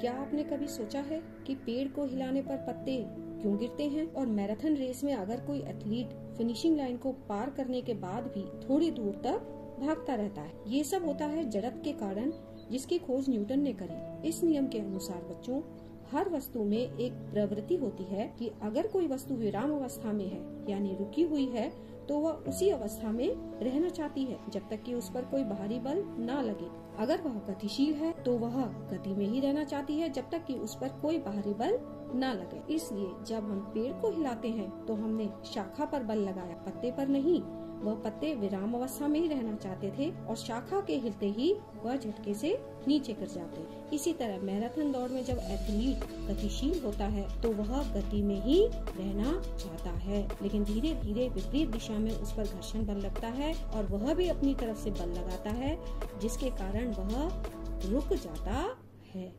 क्या आपने कभी सोचा है कि पेड़ को हिलाने पर पत्ते क्यों गिरते हैं और मैराथन रेस में अगर कोई एथलीट फिनिशिंग लाइन को पार करने के बाद भी थोड़ी दूर तक भागता रहता है? ये सब होता है जड़त के कारण, जिसकी खोज न्यूटन ने करी। इस नियम के अनुसार बच्चों, हर वस्तु में एक प्रवृत्ति होती है कि अगर कोई वस्तु विराम अवस्था में है, यानी रुकी हुई है तो वह उसी अवस्था में रहना चाहती है, जब तक कि उस पर कोई बाहरी बल ना लगे। अगर वह गतिशील है तो वह गति में ही रहना चाहती है, जब तक कि उस पर कोई बाहरी बल ना लगे। इसलिए जब हम पेड़ को हिलाते हैं तो हमने शाखा पर बल लगाया, पत्ते पर नहीं वह पत्ते विराम अवस्था में ही रहना चाहते थे और शाखा के हिलते ही वह झटके से नीचे गिर जाते। इसी तरह मैराथन दौड़ में जब एथलीट गतिशील होता है तो वह गति में ही रहना चाहता है। लेकिन धीरे धीरे विपरीत दिशा में उस पर घर्षण बल लगता है और वह भी अपनी तरफ़ से बल लगाता है, जिसके कारण वह रुक जाता है।